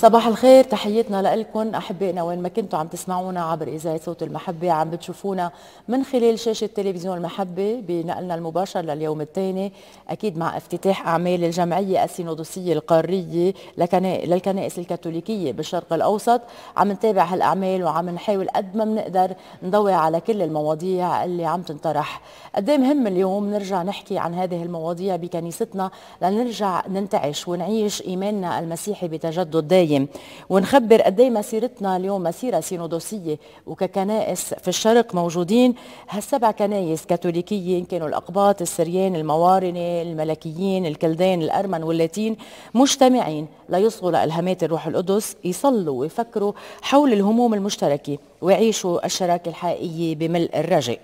صباح الخير تحياتنا لكم أحبائنا وين ما كنتوا عم تسمعونا عبر إذاعة صوت المحبة عم بتشوفونا من خلال شاشة تلفزيون المحبة بنقلنا المباشر لليوم الثاني أكيد مع افتتاح أعمال الجمعية السينودوسيه القارية للكنائس الكاثوليكية بالشرق الأوسط. عم نتابع هالأعمال وعم نحاول قد ما بنقدر نضوي على كل المواضيع اللي عم تنطرح. قد إيه مهم اليوم نرجع نحكي عن هذه المواضيع بكنيستنا لنرجع ننتعش ونعيش إيماننا المسيحي بتجدد دايم. دايم ونخبر قد إيه مسيرتنا اليوم مسيرة سينودوسية وككنائس في الشرق موجودين. هالسبع كنايس كاثوليكية كانوا الأقباط السريان الموارنة الملكيين الكلدان الأرمن واللاتين مجتمعين ليصغوا لألهامات الروح القدس يصلوا ويفكروا حول الهموم المشتركة ويعيشوا الشراكة الحقيقية بملء الرجاء.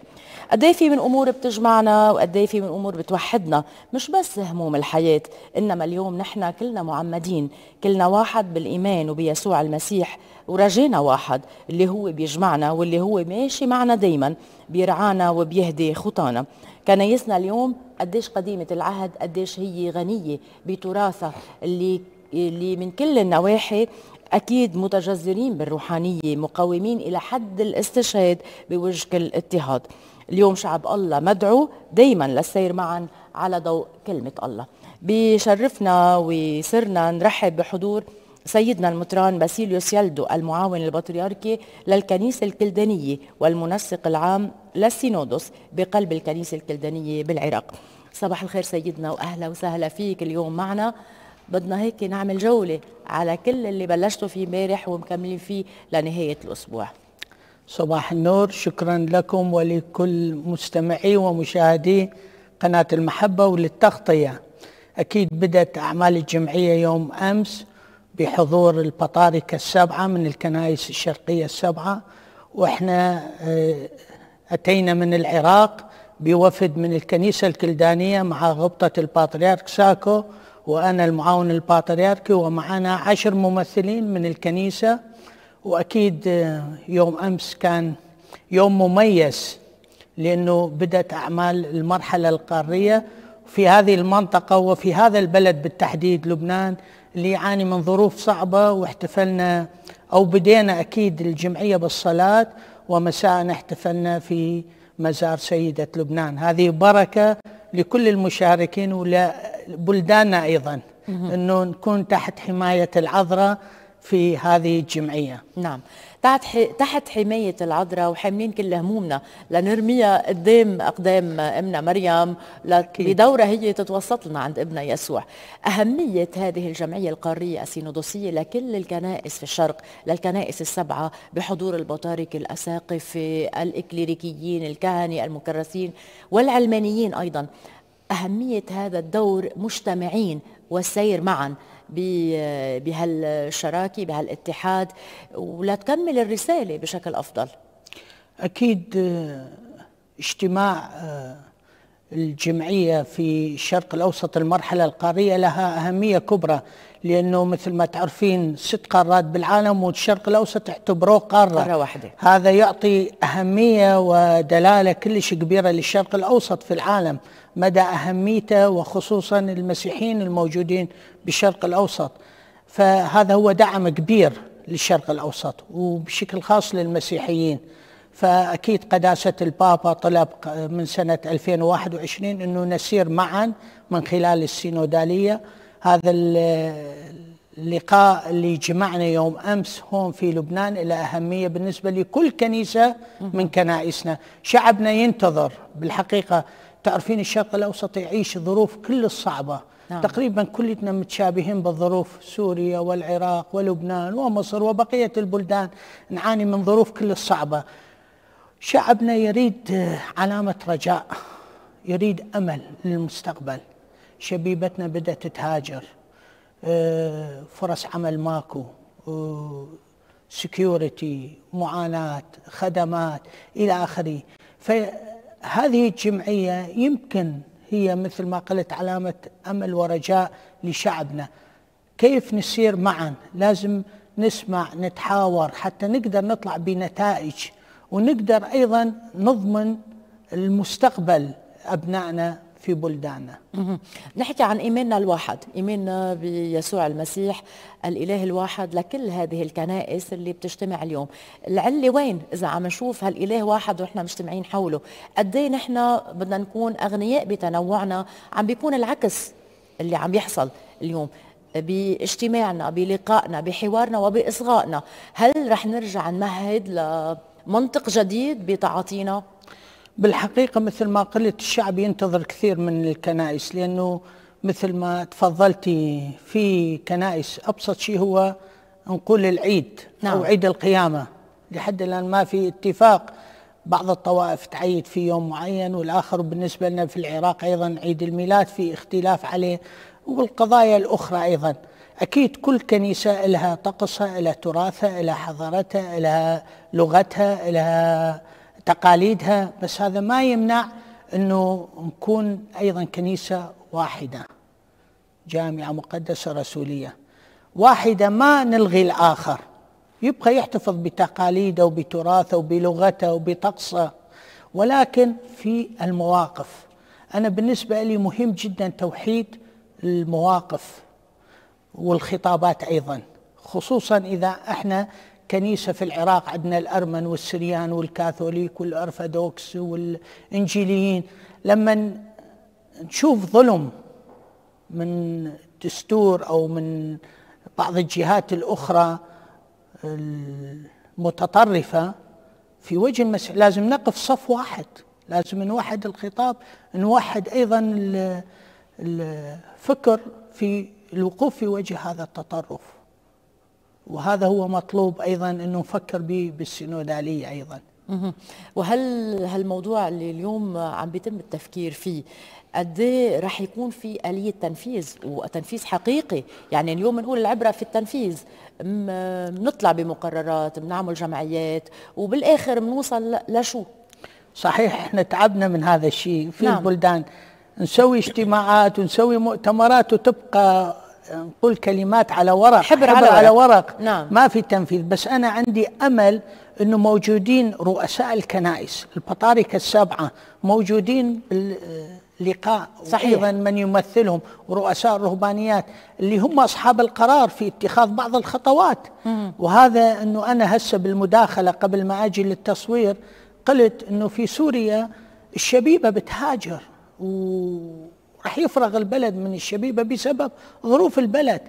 قد في من أمور بتجمعنا وقد في من أمور بتوحدنا؟ مش بس هموم الحياة إنما اليوم نحن كلنا معمدين كلنا واحد بالإيمان وبيسوع المسيح ورجينا واحد اللي هو بيجمعنا واللي هو ماشي معنا دايما بيرعانا وبيهدي خطانا. كنايسنا اليوم قديش قديمة العهد قديش هي غنية بتراثها اللي اللي من كل النواحي أكيد متجذرين بالروحانية مقاومين إلى حد الاستشهاد بوجه كل اضطهاد اليوم شعب الله مدعو دايما للسير معا على ضوء كلمة الله. بشرفنا وصرنا نرحب بحضور سيدنا المطران باسيليوس يلدو المعاون البطريركي للكنيسة الكلدانية والمنسق العام للسينودوس بقلب الكنيسة الكلدانية بالعراق. صباح الخير سيدنا وأهلا وسهلا فيك اليوم معنا. بدنا هيك نعمل جولة على كل اللي بلشتوا فيه امبارح ومكملين فيه لنهاية الأسبوع. صباح النور. شكرا لكم ولكل مستمعي ومشاهدي قناة المحبة وللتغطية. أكيد بدأت أعمال الجمعية يوم أمس بحضور البطاركة السبعة من الكنائس الشرقية السبعة وإحنا آه، أتينا من العراق بوفد من الكنيسة الكلدانية مع غبطة البطريرك ساكو وأنا المعاون البطريركي ومعنا عشر ممثلين من الكنيسة وأكيد آه، يوم أمس كان يوم مميز لأنه بدأت أعمال المرحلة القارية في هذه المنطقة وفي هذا البلد بالتحديد لبنان اللي يعاني من ظروف صعبة واحتفلنا أو بدينا أكيد الجمعية بالصلاة ومساء احتفلنا في مزار سيدة لبنان. هذه بركة لكل المشاركين ولبلداننا أيضا إنه نكون تحت حماية العذراء في هذه الجمعية. نعم. تحت تحت حماية العذراء وحاملين كل همومنا لنرميها قدام أقدام أمنا مريم بدورة هي تتوسط لنا عند ابنها يسوع. أهمية هذه الجمعية القارية السينودوسية لكل الكنائس في الشرق للكنائس السبعة بحضور البطاركة الأساقفة الإكليريكيين الكهنة المكرسين والعلمانيين أيضا. أهمية هذا الدور مجتمعين والسير معا. بهالشراكة بهالاتحاد ولتكمل الرسالة بشكل أفضل؟ أكيد آه، اجتماع آه، الجمعية في الشرق الأوسط المرحلة القارية لها أهمية كبرى. لأنه مثل ما تعرفين ست قارات بالعالم والشرق الأوسط اعتبروه قارة. قارة واحدة. هذا يعطي أهمية ودلالة كلش كبيرة للشرق الأوسط في العالم مدى أهميته وخصوصا المسيحيين الموجودين بالشرق الأوسط. فهذا هو دعم كبير للشرق الأوسط وبشكل خاص للمسيحيين. فأكيد قداسة البابا طلب من سنة 2021 إنه نسير معا من خلال السينودالية. هذا اللقاء اللي جمعنا يوم أمس هون في لبنان له أهمية بالنسبة لكل كنيسة من كنائسنا، شعبنا ينتظر بالحقيقة. تعرفين الشرق الأوسط يعيش ظروف كل الصعبة. نعم. تقريبا كلنا متشابهين بالظروف. سوريا والعراق ولبنان ومصر وبقية البلدان. نعاني من ظروف كل الصعبة. شعبنا يريد علامة رجاء يريد أمل للمستقبل. شبيبتنا بدأت تهاجر آه، فرص عمل ماكو. سكيورتي معاناة خدمات إلى آخره. هذه الجمعية يمكن هي مثل ما قلت علامة أمل ورجاء لشعبنا. كيف نسير معا؟ لازم نسمع نتحاور حتى نقدر نطلع بنتائج. ونقدر أيضا نضمن المستقبل أبنائنا في بلداننا نحكي عن إيماننا الواحد إيماننا بيسوع المسيح الإله الواحد لكل هذه الكنائس اللي بتجتمع اليوم. العلة وين؟ إذا عم نشوف هالإله واحد وإحنا مجتمعين حوله. قد إيه نحن بدنا نكون أغنياء بتنوعنا؟ عم بيكون العكس اللي عم يحصل اليوم. باجتماعنا بلقائنا بحوارنا وبإصغائنا. هل رح نرجع نمهد لمنطق جديد بتعاطينا؟ بالحقيقة مثل ما قلت الشعب ينتظر كثير من الكنائس لأنه مثل ما تفضلتي في كنائس أبسط شيء هو نقول العيد نعم. أو عيد القيامة. لحد الآن ما في اتفاق. بعض الطوائف تعيد في يوم معين والآخر بالنسبة لنا في العراق أيضا عيد الميلاد في اختلاف عليه والقضايا الأخرى أيضا. أكيد كل كنيسة لها طقسها لها تراثها لها حضارتها لها لغتها لها تقاليدها بس هذا ما يمنع أنه نكون أيضا كنيسة واحدة جامعة مقدسة رسولية. واحدة ما نلغي الآخر. يبقى يحتفظ بتقاليده وبتراثه وبلغته وبطقسه. ولكن في المواقف. أنا بالنسبة لي مهم جدا توحيد المواقف والخطابات أيضا خصوصا إذا إحنا كنيسة في العراق عندنا الأرمن والسريان والكاثوليك والأرثوذكس والإنجيليين. لما نشوف ظلم من دستور أو من بعض الجهات الأخرى المتطرفة في وجه المسيح لازم نقف صف واحد لازم نوحد الخطاب نوحد أيضا الفكر في الوقوف في وجه هذا التطرف. وهذا هو مطلوب أيضا إنه نفكر به بالسينوداليه أيضا. وهل هالموضوع اللي اليوم عم بيتم التفكير فيه قد إيه رح يكون في آلية تنفيذ وتنفيذ حقيقي يعني اليوم بنقول العبرة في التنفيذ بنطلع بمقررات بنعمل جمعيات وبالآخر بنوصل لشو صحيح إحنا تعبنا من هذا الشيء في نعم. البلدان نسوي اجتماعات ونسوي مؤتمرات وتبقى نقول كلمات على ورق حبر, حبر على, على ورق, ورق. نعم. ما في تنفيذ بس أنا عندي أمل أنه موجودين رؤساء الكنائس البطاركة السبعة موجودين باللقاء صحيح. وأيضا من يمثلهم ورؤساء الرهبانيات اللي هم أصحاب القرار في اتخاذ بعض الخطوات مم. وهذا أنه أنا هسه بالمداخلة قبل ما أجي للتصوير قلت أنه في سوريا الشبيبة بتهاجر وراح يفرغ البلد من الشبيبة بسبب ظروف البلد.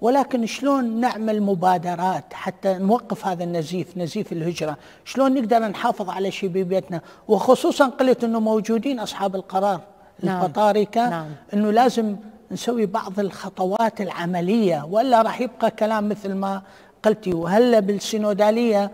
ولكن شلون نعمل مبادرات حتى نوقف هذا النزيف نزيف الهجرة؟ شلون نقدر نحافظ على شبيبتنا وخصوصا قلت أنه موجودين أصحاب القرار نعم. البطاركة نعم. أنه لازم نسوي بعض الخطوات العملية. ولا راح يبقى كلام مثل ما قلتي وهلأ بالسينودالية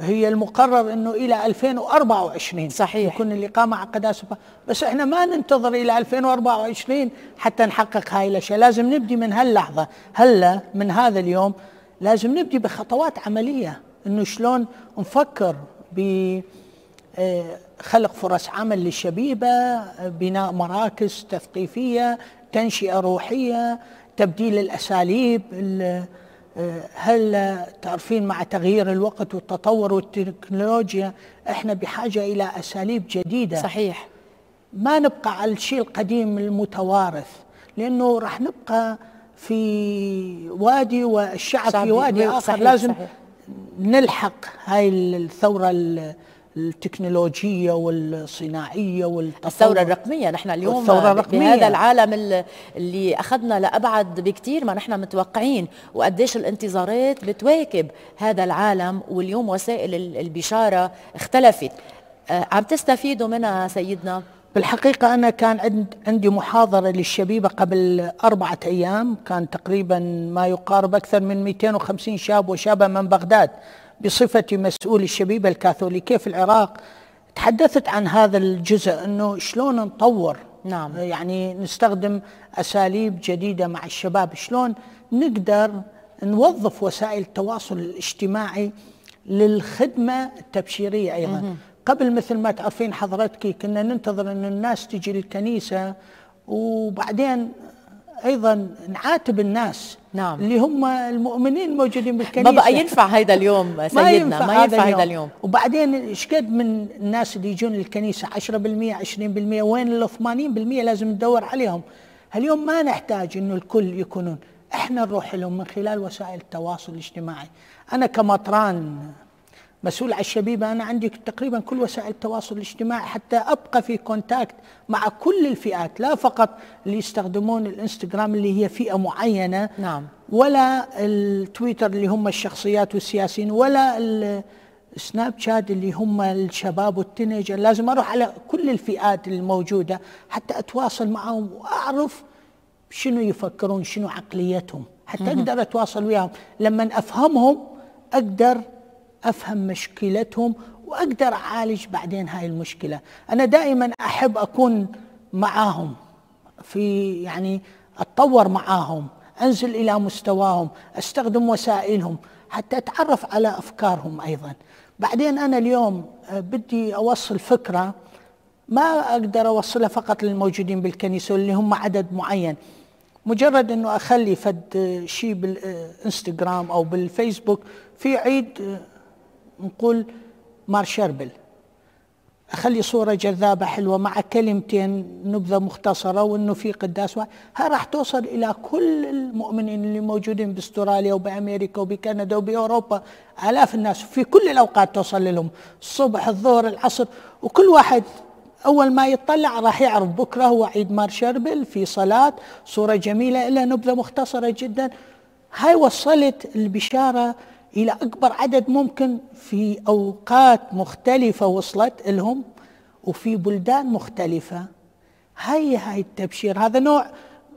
هي المقرر إنه إلى 2024 صحيح. يكون اللقاء مع قداسه بس إحنا ما ننتظر إلى 2024 حتى نحقق هاي الأشياء. لازم نبدي من هاللحظة. هلأ من هذا اليوم لازم نبدي بخطوات عملية. إنه شلون نفكر ب خلق فرص عمل للشبيبة بناء مراكز تثقيفية تنشئة روحية تبديل الأساليب هل تعرفين مع تغيير الوقت والتطور والتكنولوجيا إحنا بحاجة إلى أساليب جديدة؟ صحيح. ما نبقى على الشيء القديم المتوارث لأنه راح نبقى في وادي والشعب في وادي آخر. صحيح لازم صحيح. نلحق هاي الثورة التكنولوجية والصناعية والتطور. الثورة الرقمية. نحن اليوم الثورة الرقمية. بهذا العالم اللي أخذنا لأبعد بكثير ما نحن متوقعين وقديش الانتظارات بتواكب هذا العالم. واليوم وسائل البشارة اختلفت. آه، عم تستفيدوا منها سيدنا؟ بالحقيقة أنا كان عندي محاضرة للشبيبة قبل أربعة أيام. كان تقريبا ما يقارب أكثر من 250 شاب وشابة من بغداد. بصفتي مسؤول الشبيبه الكاثوليكية في العراق تحدثت عن هذا الجزء إنه شلون نطور؟ نعم. يعني نستخدم أساليب جديدة مع الشباب شلون نقدر نوظف وسائل التواصل الاجتماعي للخدمة التبشيرية أيضا. مه. قبل مثل ما تعرفين حضرتك كنا ننتظر إن الناس تجي للكنيسة وبعدين أيضا نعاتب الناس نعم. اللي هم المؤمنين الموجودين بالكنيسة. ما بقى ينفع هيدا اليوم سيدنا ما ينفع هيدا اليوم. وبعدين إيش قد من الناس اللي يجون الكنيسة؟ 10% 20% وين ال 80% لازم ندور عليهم؟ اليوم ما نحتاج إنه الكل يكونون. إحنا نروح لهم من خلال وسائل التواصل الاجتماعي. أنا كمطران مسؤول على الشبيبة أنا عندي تقريبا كل وسائل التواصل الاجتماعي حتى أبقى في contact مع كل الفئات لا فقط اللي يستخدمون الإنستغرام اللي هي فئة معينة نعم. ولا التويتر اللي هم الشخصيات والسياسيين ولا السناب شات اللي هم الشباب وال teenager. لازم أروح على كل الفئات الموجودة حتى أتواصل معهم وأعرف شنو يفكرون شنو عقليتهم حتى أقدر أتواصل وياهم. لما أفهمهم أقدر أفهم مشكلتهم وأقدر أعالج بعدين هاي المشكلة. أنا دائما أحب أكون معاهم في يعني أتطور معاهم أنزل إلى مستواهم أستخدم وسائلهم حتى أتعرف على أفكارهم أيضا. بعدين أنا اليوم آه، بدي أوصل فكرة ما أقدر أوصلها فقط للموجودين بالكنيسة اللي هم عدد معين. مجرد إنه أخلي فد شيء بالانستغرام أو بالفيسبوك في عيد آه، نقول مار شربل. أخلي صورة جذابة حلوة مع كلمتين نبذة مختصرة وإنه في قداس واحد. ها راح توصل إلى كل المؤمنين اللي موجودين بأستراليا وبأمريكا وبكندا وبأوروبا. آلاف الناس في كل الأوقات توصل لهم. الصبح الظهر العصر. وكل واحد أول ما يطلع راح يعرف بكرة هو عيد مار شربل في صلاة. صورة جميلة الا نبذة مختصرة جدا. هاي وصلت البشارة إلى أكبر عدد ممكن في أوقات مختلفة وصلت لهم وفي بلدان مختلفة. هاي هاي التبشير. هذا نوع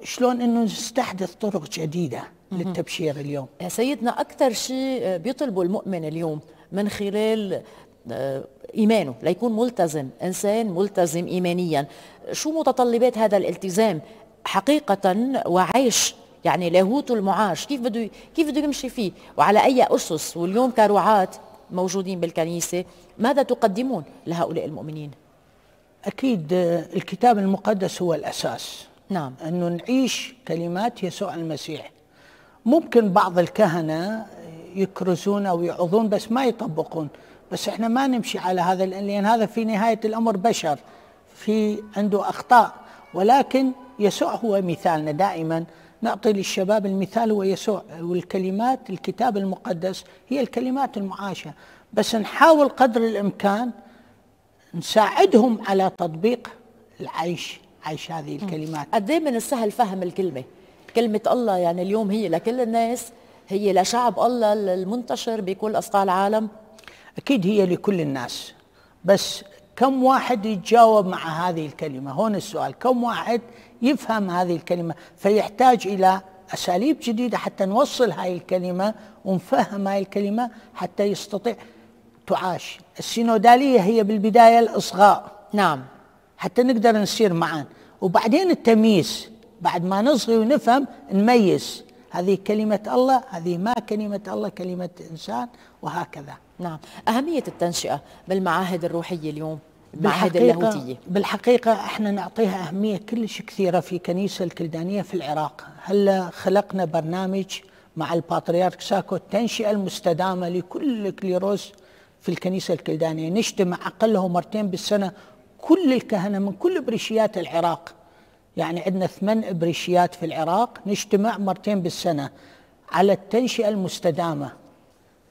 شلون إنه نستحدث طرق جديدة للتبشير اليوم. يا سيدنا أكثر شيء بيطلبه المؤمن اليوم من خلال آه، إيمانه ليكون ملتزم إنسان ملتزم ايمانيا. شو متطلبات هذا الالتزام؟ حقيقة وعيش يعني لاهوت المعاش كيف بده كيف بده يمشي فيه؟ وعلى أي أسس؟ واليوم كرعاة موجودين بالكنيسة ماذا تقدمون لهؤلاء المؤمنين؟ أكيد الكتاب المقدس هو الأساس. نعم. أنه نعيش كلمات يسوع المسيح. ممكن بعض الكهنة يكرزون أو يعظون بس ما يطبقون. بس إحنا ما نمشي على هذا لأن هذا في نهاية الأمر بشر في عنده أخطاء. ولكن يسوع هو مثالنا دائما. نعطي للشباب المثال هو يسوع والكلمات الكتاب المقدس هي الكلمات المعاشة. بس نحاول قدر الإمكان نساعدهم على تطبيق العيش عيش هذه الكلمات. قد من السهل فهم الكلمة؟ كلمة الله يعني اليوم هي لكل الناس هي لشعب الله المنتشر بكل أصقاع العالم. أكيد هي لكل الناس. بس كم واحد يتجاوب مع هذه الكلمة؟ هون السؤال. كم واحد يفهم هذه الكلمة فيحتاج إلى أساليب جديدة حتى نوصل هاي الكلمة ونفهم هاي الكلمة حتى يستطيع تعاش. السينودالية هي بالبداية الإصغاء. نعم. حتى نقدر نسير معا. وبعدين التمييز. بعد ما نصغي ونفهم نميز. هذه كلمة الله هذه ما كلمة الله كلمة إنسان وهكذا. نعم. أهمية التنشئة بالمعاهد الروحية اليوم؟ اللاهوتية بالحقيقة إحنا نعطيها أهمية كلش كثيرة في كنيسة الكلدانية في العراق. هلا خلقنا برنامج مع البطريرك ساكو التنشئة المستدامة لكل كليروس في الكنيسة الكلدانية. نجتمع أقله مرتين بالسنة كل الكهنة من كل بريشيات العراق. يعني عندنا ثمان بريشيات في العراق نجتمع مرتين بالسنة على التنشئة المستدامة.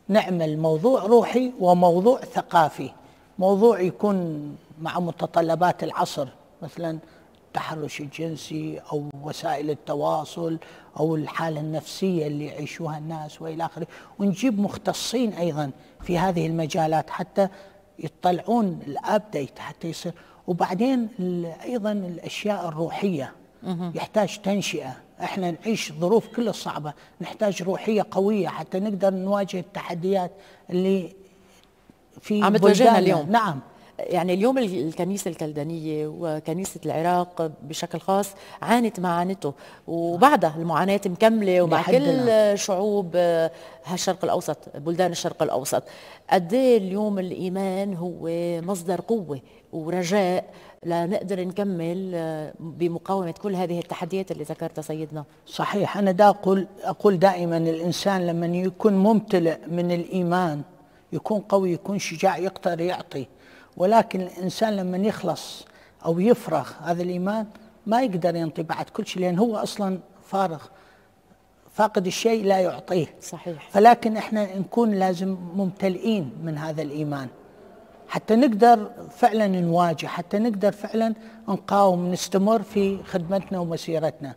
نعمل موضوع روحي وموضوع ثقافي. موضوع يكون مع متطلبات العصر مثلا التحرش الجنسي أو وسائل التواصل أو الحالة النفسية اللي يعيشوها الناس وإلى آخره. ونجيب مختصين أيضا في هذه المجالات حتى يطلعون الابديت حتى يصير. وبعدين أيضا الأشياء الروحية يحتاج تنشئة. إحنا نعيش ظروف كلها صعبة. نحتاج روحية قوية حتى نقدر نواجه التحديات اللي في عم تواجهنا اليوم. نعم. يعني اليوم الكنيسة الكلدانية وكنيسة العراق بشكل خاص عانت ما عانته وبعدها المعاناة مكملة ومع كل شعوب هالشرق الأوسط بلدان الشرق الأوسط. قد إيه اليوم الإيمان هو مصدر قوة ورجاء لنقدر نكمل بمقاومة كل هذه التحديات اللي ذكرتها سيدنا؟ صحيح. أنا دا أقول, أقول دائما الإنسان لما يكون ممتلئ من الإيمان يكون قوي يكون شجاع يقدر يعطي. ولكن الإنسان لما يخلص أو يفرغ هذا الإيمان ما يقدر ينطي بعد كل شيء لأن هو أصلا فارغ فاقد الشيء لا يعطيه. صحيح. فلكن إحنا نكون لازم ممتلئين من هذا الإيمان. حتى نقدر فعلا نواجه حتى نقدر فعلا نقاوم نستمر في خدمتنا ومسيرتنا.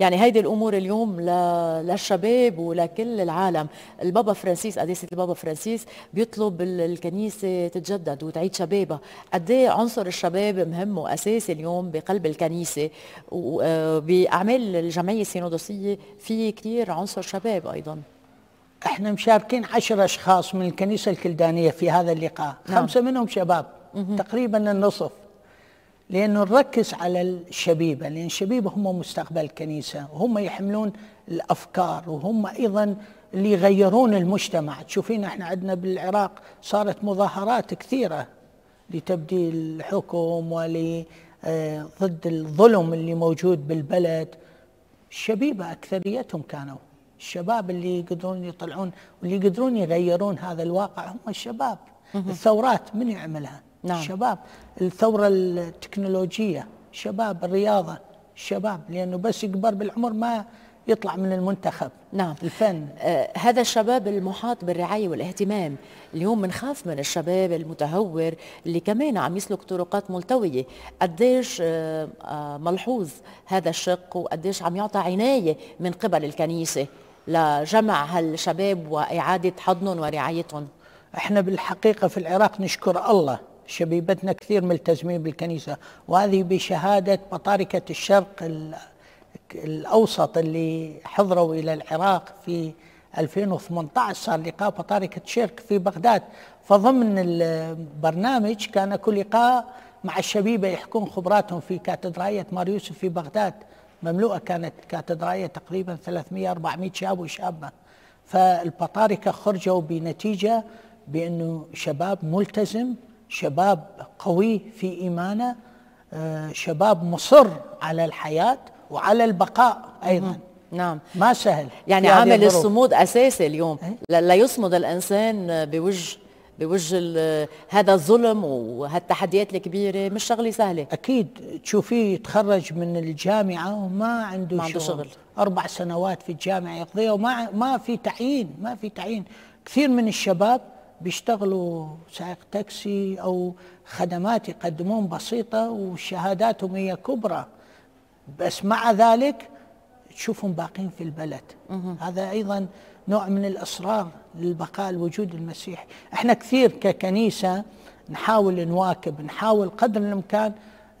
يعني هيدي الأمور اليوم للشباب ولكل العالم. البابا فرانسيس قداسه البابا فرانسيس بيطلب الكنيسة تتجدد وتعيد شبابها. قد إيه عنصر الشباب مهم وأساسي اليوم بقلب الكنيسة؟ وباعمال الجمعية السينودوسية في كثير عنصر شباب أيضا. إحنا مشاركين عشر أشخاص من الكنيسة الكلدانية في هذا اللقاء. نعم. خمسة منهم شباب تقريبا النصف. لأنه نركز على الشبيبة لأن الشبيبة هم مستقبل الكنيسة وهم يحملون الأفكار وهم أيضا اللي يغيرون المجتمع. تشوفين إحنا عندنا بالعراق صارت مظاهرات كثيرة لتبديل الحكم ول آه، ضد الظلم اللي موجود بالبلد. الشبيبة أكثريتهم كانوا الشباب اللي يقدرون يطلعون واللي يقدرون يغيرون هذا الواقع هم الشباب. الثورات من يعملها؟ نعم. الشباب الثورة التكنولوجية الشباب الرياضة الشباب لأنه بس يكبر بالعمر ما يطلع من المنتخب. نعم. الفن. آه هذا الشباب المحاط بالرعاية والاهتمام اليوم بنخاف من الشباب المتهور اللي كمان عم يسلك طرقات ملتوية. قديش آه آه ملحوظ هذا الشق وقديش عم يعطى عناية من قبل الكنيسة لجمع هالشباب وإعادة حضنهم ورعايتهم. إحنا بالحقيقة في العراق نشكر الله شبيبتنا كثير ملتزمين بالكنيسة وهذه بشهادة بطاركة الشرق الأوسط اللي حضروا إلى العراق في 2018 صار لقاء بطاركة شرك في بغداد. فضمن البرنامج كان كل لقاء مع الشبيبة يحكون خبراتهم في كاتدرائية مار يوسف في بغداد. مملوءة كانت كاتدرائية تقريبا 300 400 شاب وشابة. فالبطاركة خرجوا بنتيجة بأنه شباب ملتزم شباب قوي في إيمانه آه، شباب مصر على الحياة وعلى البقاء أيضا. نعم. ما سهل يعني عامل الصمود أساسي اليوم. إيه؟ لا يصمد الإنسان بوجه بوجه هذا الظلم وهالتحديات الكبيرة مش شغلة سهلة. أكيد. تشوفيه يتخرج من الجامعة وما عنده, ما عنده شغل. شغل. أربع سنوات في الجامعة يقضيها وما ما في تعيين ما في تعيين. كثير من الشباب بيشتغلوا سائق تاكسي أو خدمات يقدمون بسيطة وشهاداتهم هي كبرى. بس مع ذلك تشوفهم باقين في البلد. هذا أيضا نوع من الإصرار للبقاء الوجود المسيحي. إحنا كثير ككنيسة نحاول نواكب نحاول قدر الإمكان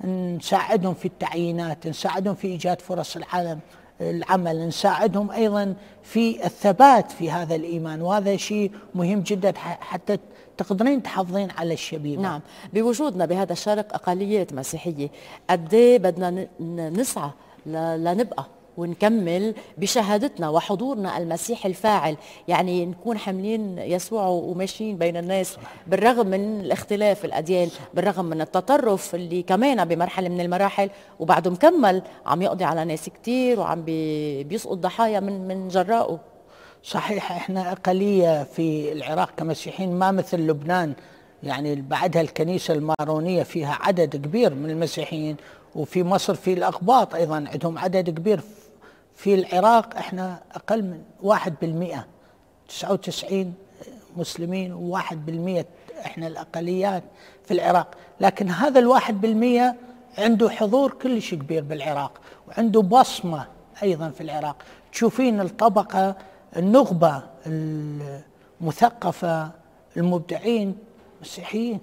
نساعدهم في التعيينات نساعدهم في إيجاد فرص العالم. العمل. نساعدهم أيضا في الثبات في هذا الإيمان وهذا شيء مهم جدا حتى تقدرين تحافظين على الشبيبة. نعم. بوجودنا بهذا الشرق أقليات مسيحية قد إيه بدنا نسعى لنبقى ونكمل بشهادتنا وحضورنا المسيحي الفاعل. يعني نكون حاملين يسوع وماشيين بين الناس بالرغم من الاختلاف الأديان بالرغم من التطرف اللي كمان بمرحلة من المراحل وبعده مكمل. عم يقضي على ناس كتير وعم بيسقط ضحايا من من جراءه. صحيح إحنا أقلية في العراق كمسيحيين ما مثل لبنان. يعني بعدها الكنيسة المارونية فيها عدد كبير من المسيحيين وفي مصر في الأقباط أيضا عندهم عدد كبير. في العراق إحنا أقل من واحد بالمئة تسعة وتسعين مسلمين وواحد بالمئة إحنا الأقليات في العراق. لكن هذا الواحد بالمئة عنده حضور كلش كبير بالعراق وعنده بصمة أيضا في العراق. تشوفين الطبقة النخبة المثقفة المبدعين مسيحيين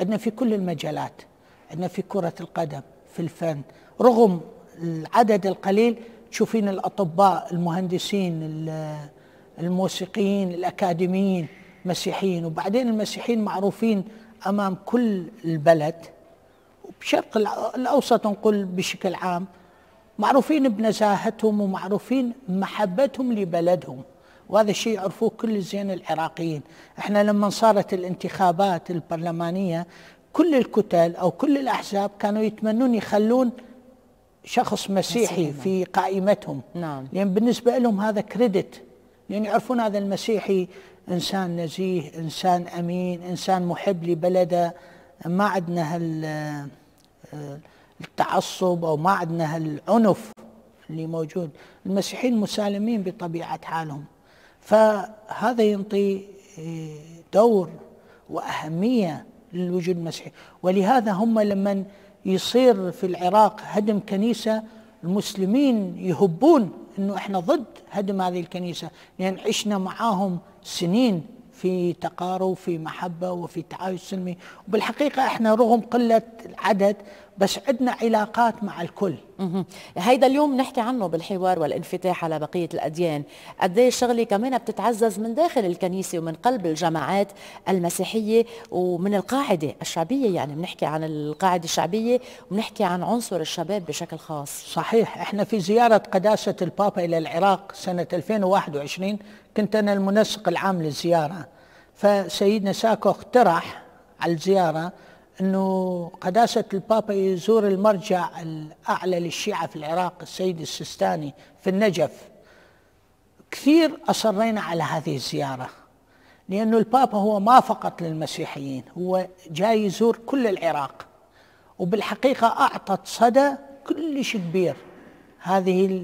عندنا في كل المجالات. عندنا في كرة القدم في الفن رغم العدد القليل تشوفين الأطباء المهندسين الموسيقيين الأكاديميين مسيحيين وبعدين المسيحيين معروفين أمام كل البلد. وبشرق الأوسط نقول بشكل عام معروفين بنزاهتهم ومعروفين محبتهم لبلدهم وهذا الشيء يعرفوه كل زين العراقيين. إحنا لما صارت الانتخابات البرلمانية كل الكتل أو كل الأحزاب كانوا يتمنون يخلون شخص مسيحي نعم. في قائمتهم. نعم. لأن بالنسبة لهم هذا كريدت لأن يعرفون هذا المسيحي إنسان نزيه إنسان أمين إنسان محب لبلده. ما عندنا التعصب أو ما عندنا العنف اللي موجود. المسيحيين مسالمين بطبيعة حالهم. فهذا ينطي آه، دور وأهمية للوجود المسيحي. ولهذا هم لما يصير في العراق هدم كنيسة المسلمين يهبون إنه إحنا ضد هدم هذه الكنيسة لأن عشنا معاهم سنين في تقارب في محبة وفي تعايش سلمي. وبالحقيقة إحنا رغم قلة العدد بس عندنا علاقات مع الكل. هيدا اليوم نحكي عنه بالحوار والانفتاح على بقية الأديان. قد إيه الشغلة كمان بتتعزز من داخل الكنيسة ومن قلب الجماعات المسيحية ومن القاعدة الشعبية. يعني بنحكي عن القاعدة الشعبية وبنحكي عن عنصر الشباب بشكل خاص. صحيح. إحنا في زيارة قداسة البابا إلى العراق سنة 2021 كنت أنا المنسق العام للزيارة. فسيدنا ساكو اقترح على الزيارة إنه قداسة البابا يزور المرجع الأعلى للشيعة في العراق السيد السيستاني في النجف. كثير أصرينا على هذه الزيارة لأنه البابا هو ما فقط للمسيحيين هو جاي يزور كل العراق وبالحقيقة أعطت صدى كلش كبير. هذه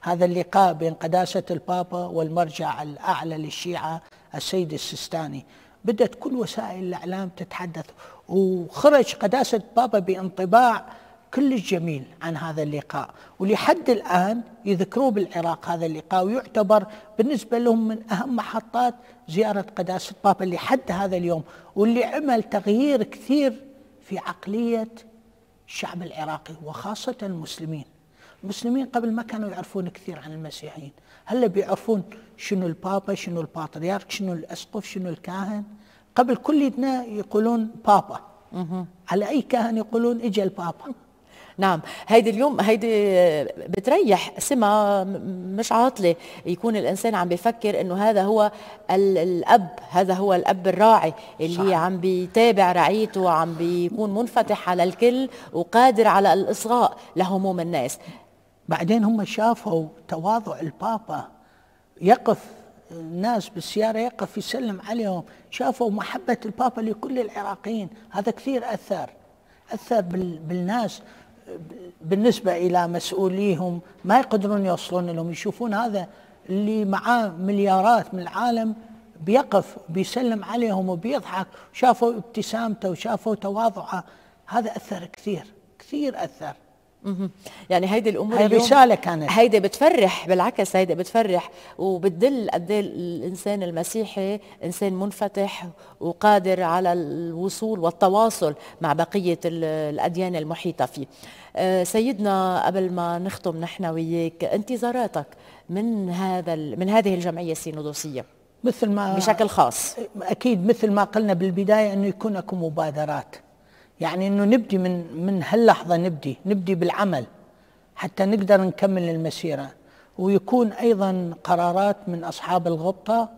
هذا اللقاء بين قداسة البابا والمرجع الأعلى للشيعة السيد السيستاني بدأت كل وسائل الإعلام تتحدث وخرج قداسة بابا بانطباع كلش جميل عن هذا اللقاء. ولحد الآن يذكروه بالعراق هذا اللقاء ويعتبر بالنسبة لهم من أهم محطات زيارة قداسة بابا لحد هذا اليوم واللي عمل تغيير كثير في عقلية الشعب العراقي وخاصة المسلمين. المسلمين قبل ما كانوا يعرفون كثير عن المسيحيين. هلأ بيعرفون شنو البابا شنو البطريرك شنو الأسقف شنو الكاهن؟ قبل كلنا يقولون بابا. على أي كاهن يقولون اجى البابا؟ نعم. هيدي اليوم هيدي بتريح سمة مش عاطلة. يكون الإنسان عم بيفكر إنه هذا هو الأب هذا هو الأب الراعي اللي صحيح. عم بيتابع رعيته عم بيكون منفتح على الكل وقادر على الإصغاء لهموم الناس. بعدين هم شافوا تواضع البابا. يقف الناس بالسيارة يقف يسلم عليهم. شافوا محبة البابا لكل العراقيين. هذا كثير أثر. أثر بالناس بالنسبة إلى مسؤوليهم. ما يقدرون يوصلون لهم. يشوفون هذا اللي معاه مليارات من العالم بيقف بيسلم عليهم وبيضحك. شافوا ابتسامته وشافوا تواضعه. هذا أثر كثير كثير أثر. يعني هيدي الأمور هي رساله كانت. هيدي بتفرح بالعكس هيدي بتفرح وبتدل قد إيه الإنسان المسيحي إنسان منفتح وقادر على الوصول والتواصل مع بقية الأديان المحيطة فيه. آه، سيدنا قبل ما نختم نحن وياك انتظاراتك من هذا من هذه الجمعية السينودوسية؟ مثل ما بشكل خاص. أكيد مثل ما قلنا بالبداية أنه يكون أكو مبادرات. يعني إنه نبدي من من هاللحظة نبدي نبدي بالعمل حتى نقدر نكمل المسيرة. ويكون أيضا قرارات من أصحاب الغبطة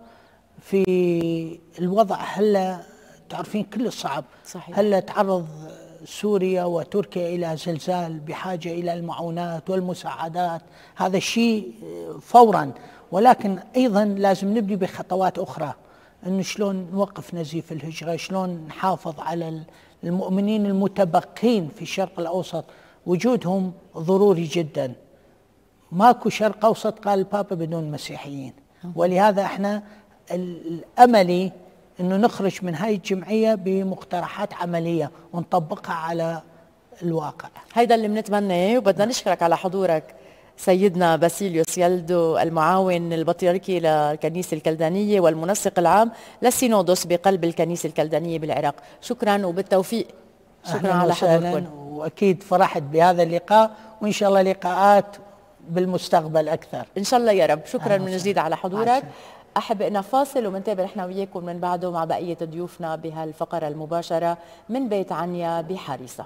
في الوضع هلا تعرفين كل صعب. صحيح. هلا تعرض سوريا وتركيا إلى زلزال بحاجة إلى المعونات والمساعدات. هذا الشيء فورا. ولكن أيضا لازم نبدي بخطوات أخرى. إنه شلون نوقف نزيف الهجرة؟ شلون نحافظ على المؤمنين المتبقين في الشرق الأوسط وجودهم ضروري جدا. ماكو شرق أوسط قال البابا بدون مسيحيين. ولهذا إحنا الاملي إنه نخرج من هاي الجمعية بمقترحات عملية ونطبقها على الواقع. هيدا اللي بنتمناه وبدنا نشكرك على حضورك. سيدنا باسيليوس يلدو المعاون البطريركي للكنيسة الكلدانية والمنسق العام للسينودوس بقلب الكنيسة الكلدانية بالعراق. شكرا وبالتوفيق. شكرا على حضوركم. وأكيد فرحت بهذا اللقاء وإن شاء الله لقاءات بالمستقبل أكثر. إن شاء الله يا رب. شكرا من. جديد على حضورك. السلامة. احبائنا فاصل ومنتابع نحن وياكم من بعده مع بقية ضيوفنا بهالفقرة المباشرة من بيت عنيا بحارسه